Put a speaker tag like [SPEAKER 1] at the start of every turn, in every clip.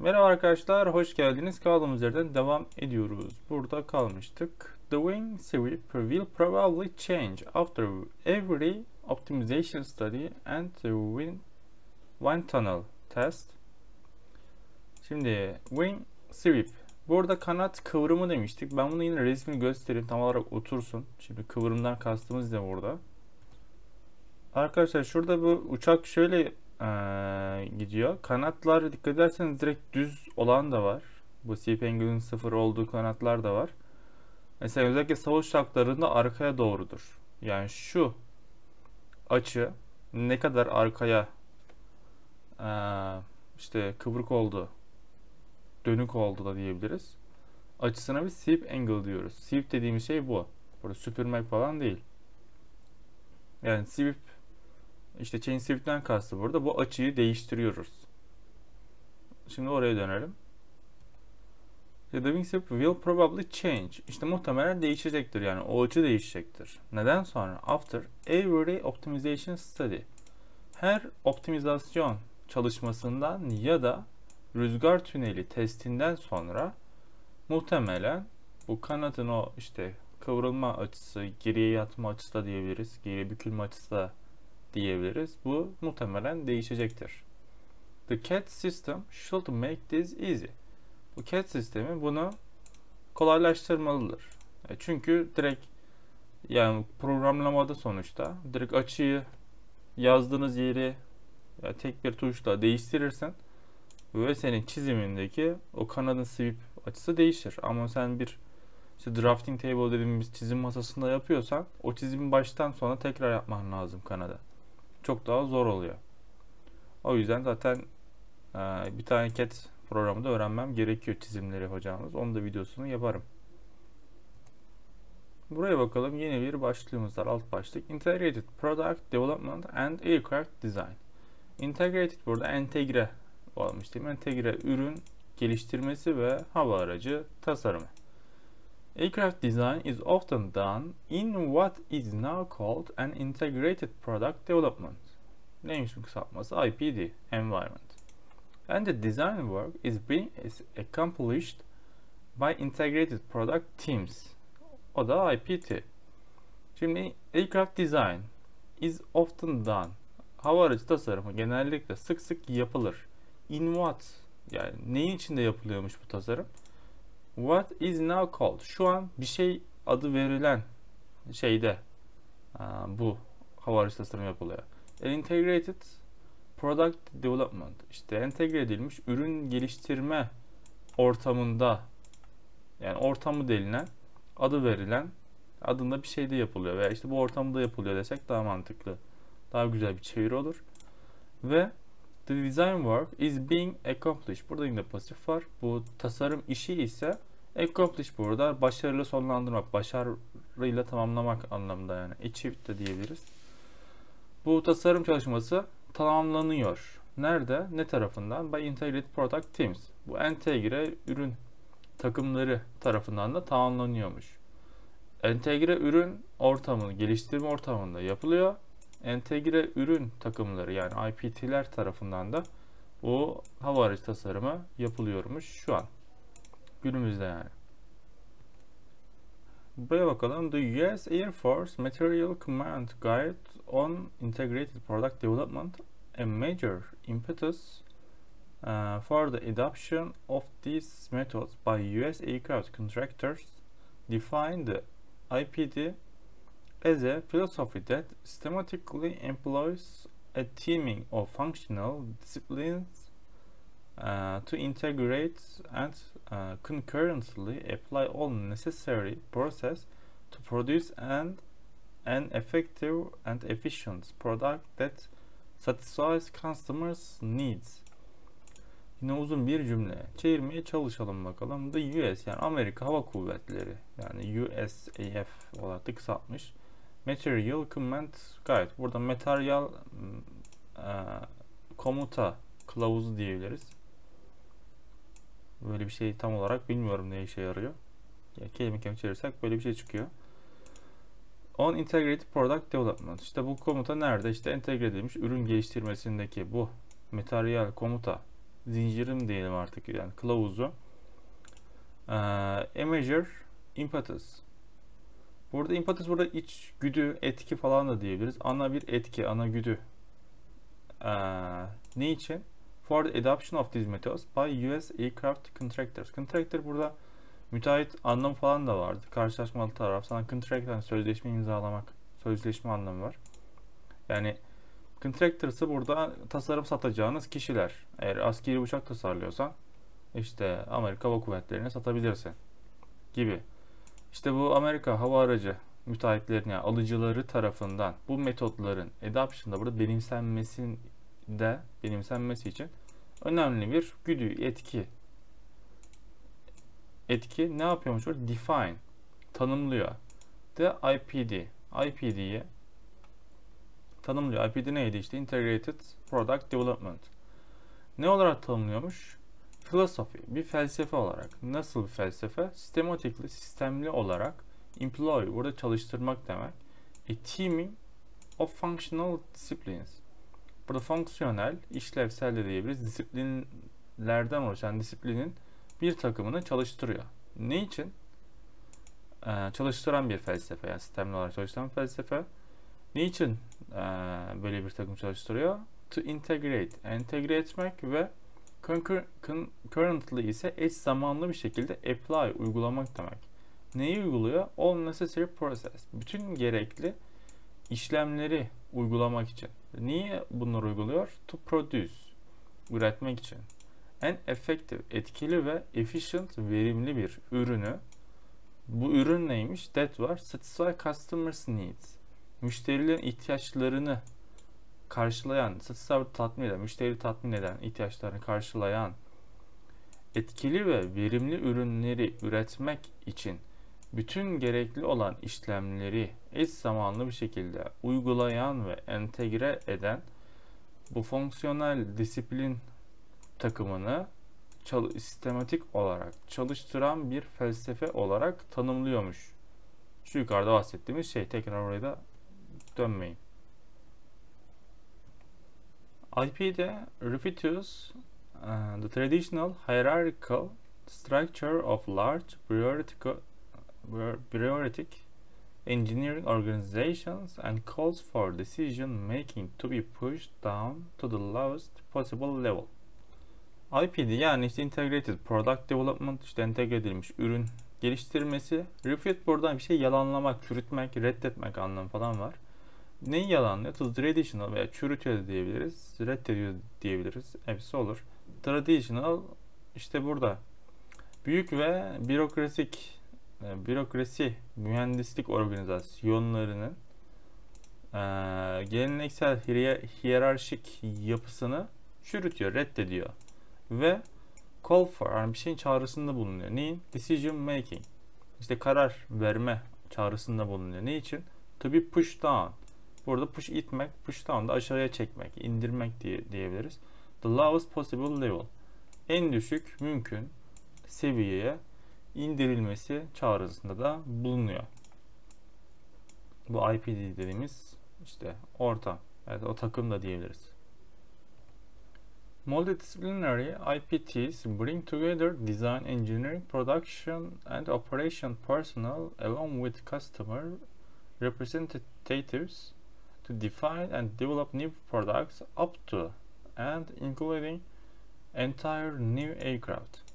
[SPEAKER 1] Merhaba arkadaşlar, hoş geldiniz. Kaldığımız yerden devam ediyoruz. Burada kalmıştık. The wing sweep will probably change after every optimization study and the wind, wind tunnel test. Şimdi wing sweep. Burada kanat kıvrımı demiştik. Ben bunu yine resmini göstereyim tam olarak otursun. Şimdi kıvrımdan kastımız ne burada? Arkadaşlar şurada bu uçak şöyle ee, gidiyor. Kanatlar dikkat ederseniz direkt düz olan da var. Bu Sea Penguin'in sıfır olduğu kanatlar da var. Mesela özellikle savaş uçaklarında arkaya doğrudur. Yani şu açı ne kadar arkaya ee, işte kıvrık oldu, dönük oldu da diyebiliriz. Açısına bir sweep angle diyoruz. Sweep dediğimiz şey bu. Burada süpürmek falan değil. Yani sweep işte chain sweep'ten kastı burada. Bu açıyı değiştiriyoruz. Şimdi oraya dönelim. The wing sweep will probably change. İşte muhtemelen değişecektir yani o açı değişecektir. Neden sonra? After every optimization study. Her optimizasyon çalışmasından ya da rüzgar tüneli testinden sonra muhtemelen bu kanatın o işte kıvrılma açısı, geriye yatma açısı da diyebiliriz. Geriye bükülme açısı da diyebiliriz. Bu muhtemelen değişecektir. The CAT system should make this easy. Bu CAT sistemi bunu kolaylaştırmalıdır. E, çünkü direkt yani programlamada sonuçta direkt açıyı yazdığınız yeri yani tek bir tuşla değiştirirsen ve senin çizimindeki o kanadın sweep açısı değişir. Ama sen bir işte drafting table dediğimiz çizim masasında yapıyorsan o çizimi baştan sona tekrar yapman lazım kanada çok daha zor oluyor. O yüzden zaten e, bir tane CAT programında öğrenmem gerekiyor çizimleri yapacağımız. Onun da videosunu yaparım. Buraya bakalım yeni bir başlığımız var. Alt başlık. Integrated Product Development and Aircraft Design. Integrated burada entegre olmuş değil mi? Entegre ürün geliştirmesi ve hava aracı tasarımı. Aircraft design is often done in what is now called an integrated product development. Neymiş bu kısaltması? IPD, environment. And the design work is being is accomplished by integrated product teams. O da IPT. Şimdi aircraft design is often done. Hava aracı tasarımı genellikle sık sık yapılır. In what? Yani neyin içinde yapılıyormuş bu tasarım? What is now called? Şu an bir şey adı verilen şeyde bu hava tasarımı yapılıyor. İntegrated product development. İşte entegre edilmiş ürün geliştirme ortamında yani ortamı denilen adı verilen adında bir şeyde yapılıyor veya işte bu ortamda yapılıyor desek daha mantıklı. Daha güzel bir çeviri olur. Ve the design work is being accomplished. Burada yine pasif var. Bu tasarım işi ise Accomplish burada başarılı sonlandırmak, başarıyla tamamlamak anlamında yani. Achieved de diyebiliriz. Bu tasarım çalışması tamamlanıyor. Nerede? Ne tarafından? By Integrated Product Teams. Bu entegre ürün takımları tarafından da tamamlanıyormuş. Entegre ürün ortamını, geliştirme ortamında yapılıyor. Entegre ürün takımları yani IPT'ler tarafından da bu hava aracı tasarımı yapılıyormuş şu an. Günümüzde yani. Buraya bakalım. The US Air Force Material Command Guide on Integrated Product Development a major impetus uh, for the adoption of these methods by US aircraft contractors define the IPD as a philosophy that systematically employs a teaming of functional disciplines uh, to integrate and uh, concurrently apply all necessary process to produce an, an effective and efficient product that satisfies customers' needs. Yine uzun bir cümle. Çevirmeye çalışalım bakalım. The US yani Amerika Hava Kuvvetleri yani USAF olarak da kısaltmış. Material Command Guide. Burada materyal e, komuta kılavuzu diyebiliriz. Böyle bir şey tam olarak bilmiyorum ne işe yarıyor. Yani kelime kelime çevirirsek böyle bir şey çıkıyor. On Integrated Product Development. İşte bu komuta nerede? İşte entegre edilmiş ürün geliştirmesindeki bu materyal komuta zincirim diyelim artık yani kılavuzu. Ee, a measure impetus. Burada impetus burada iç güdü, etki falan da diyebiliriz. Ana bir etki, ana güdü. Ee, ne için? For the adoption of these methods by US aircraft contractors. Contractor burada müteahhit anlamı falan da vardı. Karşılaşmalı taraf. Sana contract yani sözleşme imzalamak. Sözleşme anlamı var. Yani contractors'ı burada tasarım satacağınız kişiler. Eğer askeri uçak tasarlıyorsan işte Amerika Hava Kuvvetleri'ne satabilirsin gibi. İşte bu Amerika hava aracı müteahhitlerin yani alıcıları tarafından bu metotların adoption'da burada benimsenmesinde benimsenmesi için önemli bir güdü, etki. Etki ne yapıyormuş? Define, tanımlıyor. The IPD. IPD'yi tanımlıyor. IPD neydi işte? Integrated Product Development. Ne olarak tanımlıyormuş? Philosophy, bir felsefe olarak. Nasıl bir felsefe? Systematically, sistemli olarak employ, burada çalıştırmak demek. A teaming of functional disciplines. Burada fonksiyonel, işlevsel de diyebiliriz. Disiplinlerden oluşan disiplinin bir takımını çalıştırıyor. Ne için? Ee, çalıştıran bir felsefe, yani sistemli olarak çalıştıran felsefe. Ne için ee, böyle bir takım çalıştırıyor? To integrate, entegre etmek ve Concurrently ise eş zamanlı bir şekilde apply, uygulamak demek. Neyi uyguluyor? All necessary process. Bütün gerekli işlemleri uygulamak için. Niye bunları uyguluyor? To produce, üretmek için. En effective, etkili ve efficient, verimli bir ürünü. Bu ürün neymiş? That var. Satisfy customers needs. Müşterilerin ihtiyaçlarını karşılayan, satisfy tatmin eden, müşteri tatmin eden, ihtiyaçlarını karşılayan etkili ve verimli ürünleri üretmek için bütün gerekli olan işlemleri eş zamanlı bir şekilde uygulayan ve entegre eden bu fonksiyonel disiplin takımını sistematik olarak çalıştıran bir felsefe olarak tanımlıyormuş. Şu yukarıda bahsettiğimiz şey tekrar oraya da dönmeyin. IP'de refutes uh, the traditional hierarchical structure of large bureaucratic engineering organizations and calls for decision making to be pushed down to the lowest possible level. IPD yani işte Integrated Product Development işte entegre edilmiş ürün geliştirmesi. Refute buradan bir şey yalanlamak, çürütmek, reddetmek anlamı falan var. Neyi yalanlıyor? Traditional veya çürütüyor diyebiliriz. Reddediyor diyebiliriz. Hepsi olur. Traditional işte burada. Büyük ve bürokratik e, bürokrasi mühendislik organizasyonlarının e, geleneksel hiyerarşik yapısını çürütüyor, reddediyor. Ve call for yani bir şeyin çağrısında bulunuyor. Neyin? Decision making. İşte karar verme çağrısında bulunuyor. Ne için? To be pushed down Burada push itmek, push down da aşağıya çekmek, indirmek diye diyebiliriz. The lowest possible level. En düşük mümkün seviyeye indirilmesi çağrısında da bulunuyor. Bu IPD dediğimiz işte ortam. Evet o takım da diyebiliriz. Multidisciplinary IPTs bring together design, engineering, production and operation personnel along with customer representatives to define and develop new products up to and including entire new aircraft.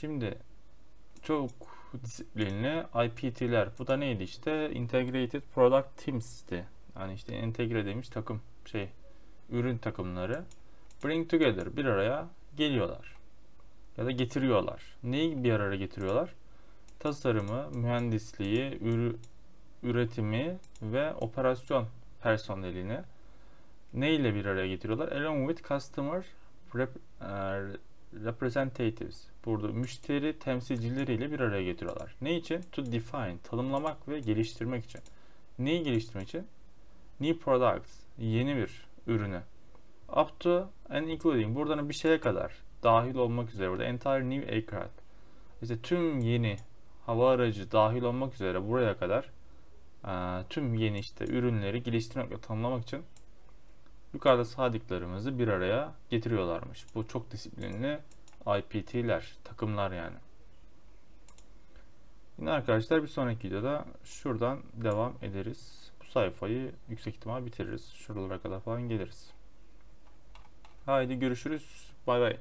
[SPEAKER 1] Şimdi çok disiplinli IPT'ler. Bu da neydi işte? Integrated Product Teams'ti. Yani işte entegre demiş takım şey ürün takımları bring together bir araya geliyorlar. Ya da getiriyorlar. Neyi bir araya getiriyorlar? Tasarımı, mühendisliği, ürü, üretimi ve operasyon personelini ne ile bir araya getiriyorlar? Along with customer rep, uh, representatives. Burada müşteri temsilcileriyle bir araya getiriyorlar. Ne için? To define, tanımlamak ve geliştirmek için. Neyi geliştirmek için? New products, yeni bir ürünü. Up to and including, buradan bir şeye kadar dahil olmak üzere burada entire new aircraft. İşte tüm yeni hava aracı dahil olmak üzere buraya kadar tüm yeni işte ürünleri geliştirmek ve tanımlamak için yukarıda saydıklarımızı bir araya getiriyorlarmış. Bu çok disiplinli IPT'ler, takımlar yani. Yine arkadaşlar bir sonraki videoda şuradan devam ederiz. Bu sayfayı yüksek ihtimal bitiririz. Şuralara kadar falan geliriz. Haydi görüşürüz. Bay bay.